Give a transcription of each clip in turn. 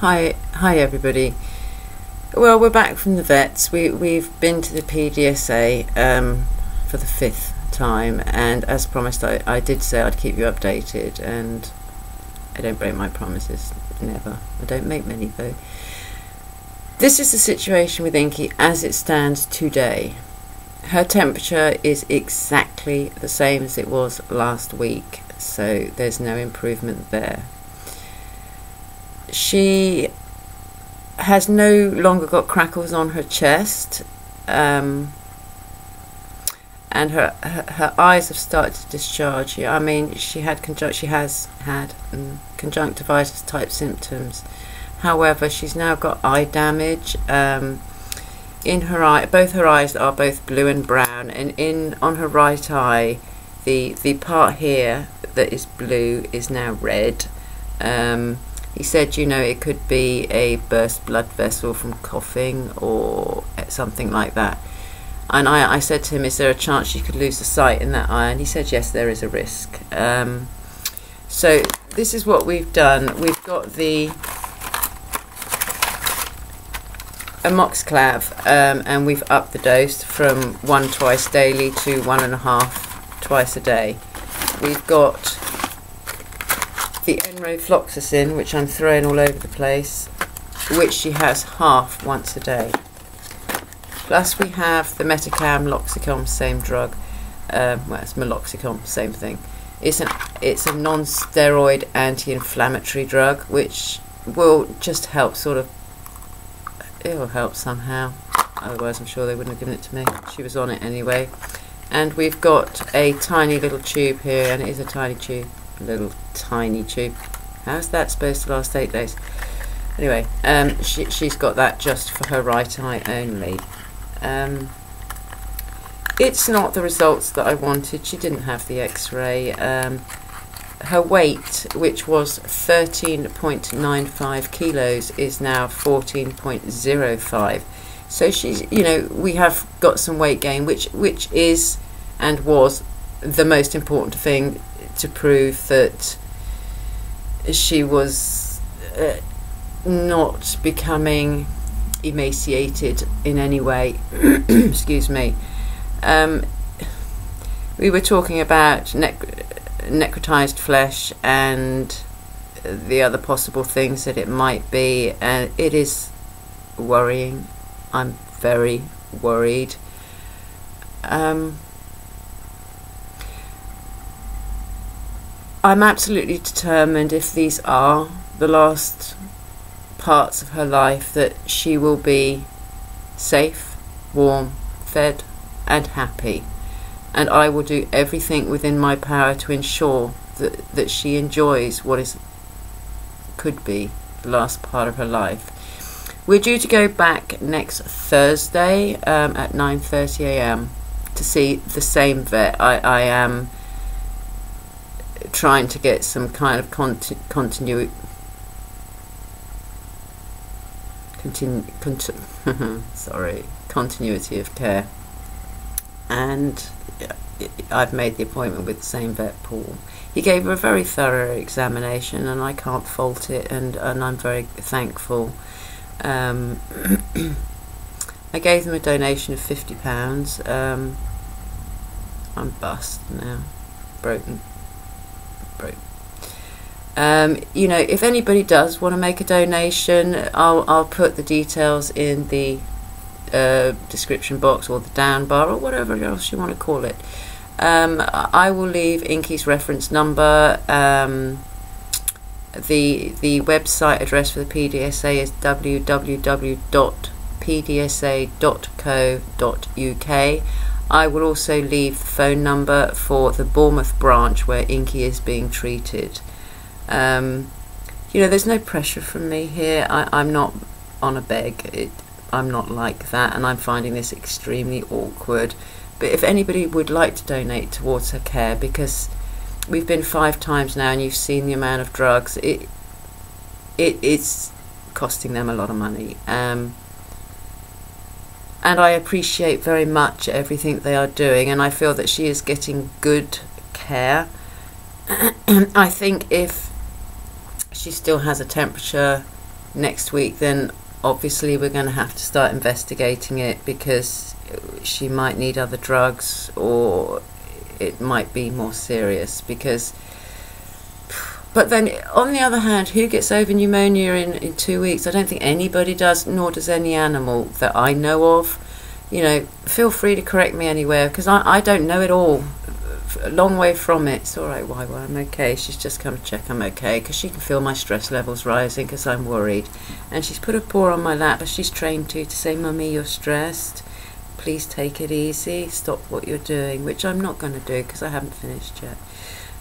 Hi, hi everybody. Well, we're back from the vets. We we've been to the PDSA um, for the fifth time, and as promised, I, I did say I'd keep you updated, and I don't break my promises. Never. I don't make many though. This is the situation with Inky as it stands today. Her temperature is exactly the same as it was last week, so there's no improvement there. She has no longer got crackles on her chest, um, and her, her, her eyes have started to discharge. I mean, she had conjunct she has had um, conjunctivitis type symptoms. However, she's now got eye damage. Um, in her eye, both her eyes are both blue and brown, and in on her right eye, the the part here that is blue is now red. Um, he said, you know, it could be a burst blood vessel from coughing or something like that. And I, I said to him, is there a chance she could lose the sight in that eye? And he said, yes, there is a risk. Um, so this is what we've done. We've got the amoxiclav um, and we've upped the dose from one twice daily to one and a half twice a day. We've got the enrofloxacin, which I'm throwing all over the place, which she has half once a day. Plus we have the Metacam Loxicon, same drug. Um, well, it's Meloxicam, same thing. It's an it's a non-steroid anti-inflammatory drug, which will just help sort of it will help somehow. Otherwise, I'm sure they wouldn't have given it to me. She was on it anyway. And we've got a tiny little tube here, and it is a tiny tube. Little tiny tube. How's that supposed to last eight days? Anyway, um, she, she's got that just for her right eye only. Um, it's not the results that I wanted. She didn't have the x-ray. Um, her weight, which was 13.95 kilos, is now 14.05. So she's, you know, we have got some weight gain, which which is and was the most important thing to prove that she was uh, not becoming emaciated in any way. Excuse me. Um, we were talking about necrotized flesh and the other possible things that it might be, and it is worrying. I'm very worried. Um, I'm absolutely determined if these are the last parts of her life that she will be safe, warm, fed, and happy and I will do everything within my power to ensure that, that she enjoys what is could be the last part of her life. We're due to go back next Thursday um, at 9:30 a.m. to see the same vet. I, I am trying to get some kind of conti- continuity. Continu- cont- sorry, continuity of care and I've made the appointment with the same vet, Paul. He gave her a very thorough examination, and I can't fault it, and, and I'm very thankful. Um, I gave them a donation of fifty pounds. Um, I'm bust now, broken, Um, you know, if anybody does want to make a donation, I'll I'll put the details in the uh, description box or the down bar or whatever else you want to call it. Um, I will leave Inky's reference number. Um, the the website address for the PDSA is www.pdsa.co.uk. I will also leave the phone number for the Bournemouth branch where Inky is being treated. Um, you know, there's no pressure from me here. I, I'm not on a beg. It, I'm not like that, and I'm finding this extremely awkward. But if anybody would like to donate towards her care, because we've been five times now, and you've seen the amount of drugs, it it is costing them a lot of money. Um, and I appreciate very much everything they are doing, and I feel that she is getting good care. I think if she still has a temperature next week, then obviously we're going to have to start investigating it because she might need other drugs or it might be more serious because but then on the other hand who gets over pneumonia in, in two weeks i don't think anybody does nor does any animal that i know of you know feel free to correct me anywhere because I, I don't know it all a long way from it. It's all right, why? Well, I'm okay. She's just come to check I'm okay because she can feel my stress levels rising because I'm worried. And she's put a paw on my lap as she's trained to to say, Mummy, you're stressed. Please take it easy. Stop what you're doing, which I'm not going to do because I haven't finished yet.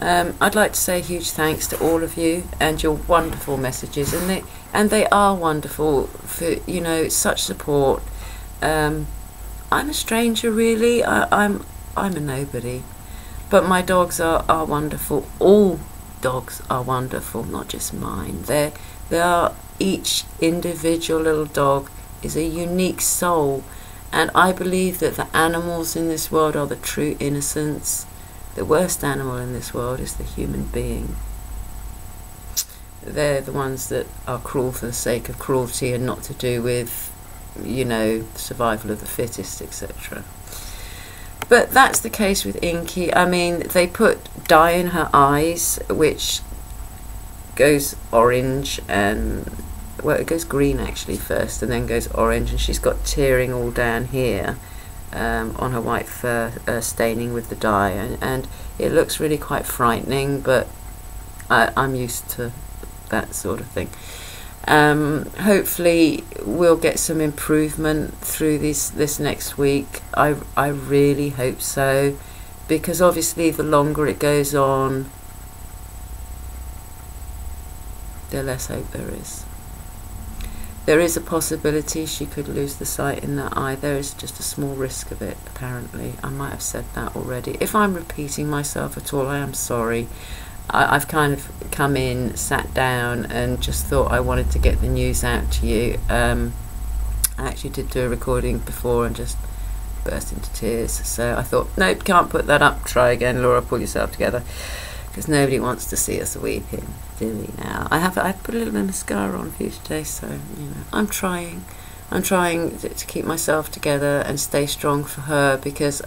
Um, I'd like to say a huge thanks to all of you and your wonderful messages, and they and they are wonderful for you know such support. Um, I'm a stranger, really. I, I'm I'm a nobody. But my dogs are, are wonderful. All dogs are wonderful, not just mine. They're, they are each individual little dog is a unique soul. And I believe that the animals in this world are the true innocents. The worst animal in this world is the human being. They're the ones that are cruel for the sake of cruelty and not to do with, you know, survival of the fittest, etc. But that's the case with Inky. I mean, they put dye in her eyes, which goes orange and well, it goes green actually first, and then goes orange, and she's got tearing all down here um, on her white fur, uh, staining with the dye, and, and it looks really quite frightening. But I, I'm used to that sort of thing. Um, hopefully, we'll get some improvement through this this next week. I I really hope so, because obviously, the longer it goes on, the less hope there is. There is a possibility she could lose the sight in that eye. There is just a small risk of it, apparently. I might have said that already. If I'm repeating myself at all, I am sorry. I, have kind of come in, sat down, and just thought I wanted to get the news out to you. Um, I actually did do a recording before and just burst into tears. So I thought, nope, can't put that up. Try again, Laura. Pull yourself together, because nobody wants to see us weeping, do we? Now I have I put a little bit of mascara on for you today, so you know I'm trying. I'm trying to, keep myself together and stay strong for her because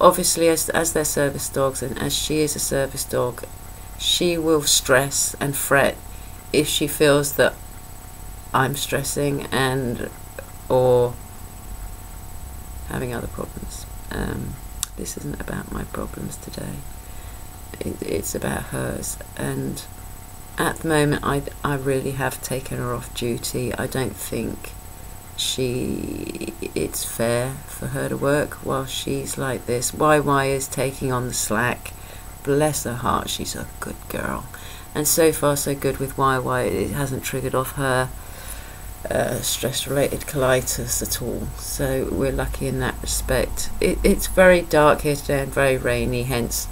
obviously as as they're service dogs and as she is a service dog she will stress and fret if she feels that I'm stressing and or having other problems. Um, this isn't about my problems today. It, it's about hers. And at the moment, I, I really have taken her off duty. I don't think she it's fair for her to work while she's like this. YY is taking on the slack bless her heart, she's a good girl. And so far, so good with YY. It hasn't triggered off her uh, stress-related colitis at all. So we're lucky in that respect. It, it's very dark here today and very rainy, hence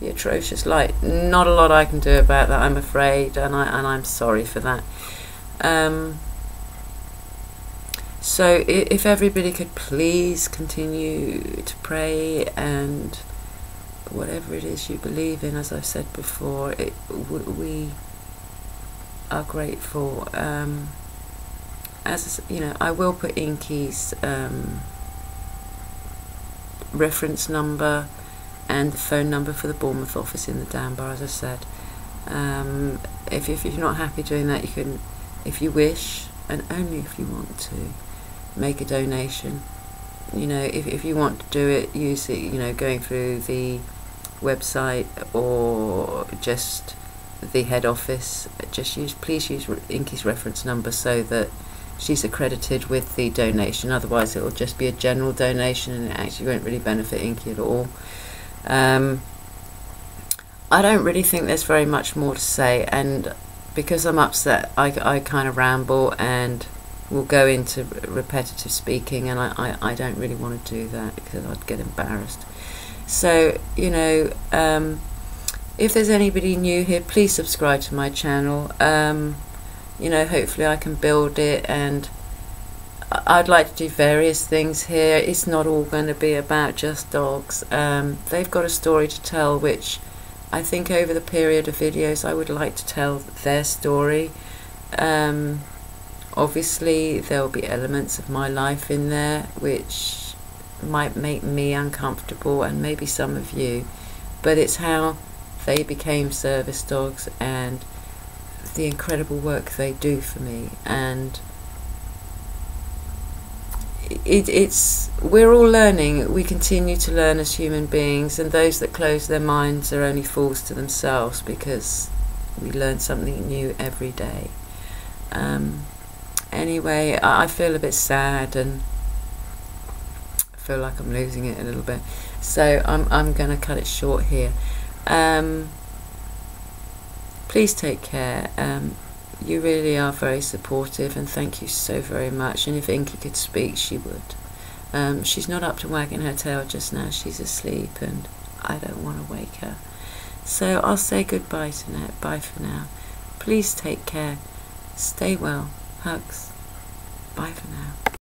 the atrocious light. Not a lot I can do about that, I'm afraid, and I and I'm sorry for that. Um, so if everybody could please continue to pray and whatever it is you believe in, as I've said before, it, we are grateful. Um, as you know, I will put Inky's um, reference number and the phone number for the Bournemouth office in the down bar, as I said. Um, if, if you're not happy doing that, you can, if you wish, and only if you want to, make a donation. You know, if, if you want to do it, use it, you know, going through the website or just the head office, just use please use Inky's reference number so that she's accredited with the donation. Otherwise, it will just be a general donation and it actually won't really benefit Inky at all. Um, I don't really think there's very much more to say, and because I'm upset, I, I kind of ramble and will go into repetitive speaking, and I, I, I don't really want to do that because I'd get embarrassed. So, you know, um, if there's anybody new here, please subscribe to my channel. Um, you know, hopefully I can build it and I'd like to do various things here. It's not all going to be about just dogs. Um, they've got a story to tell, which I think over the period of videos I would like to tell their story. Um, Obviously, there'll be elements of my life in there which might make me uncomfortable and maybe some of you, but it's how they became service dogs and the incredible work they do for me and it, it's we're all learning. We continue to learn as human beings and those that close their minds are only fools to themselves because we learn something new every day. Um, anyway I feel a bit sad and I feel like I'm losing it a little bit. So I'm, I'm going to cut it short here. Um, please take care. Um, you really are very supportive and thank you so very much. And if Inky could speak she would. Um, she's not up to wagging her tail just now. She's asleep and I don't want to wake her. So I'll say goodbye to bye for now. Please take care. Stay well. Hugs. Bye for now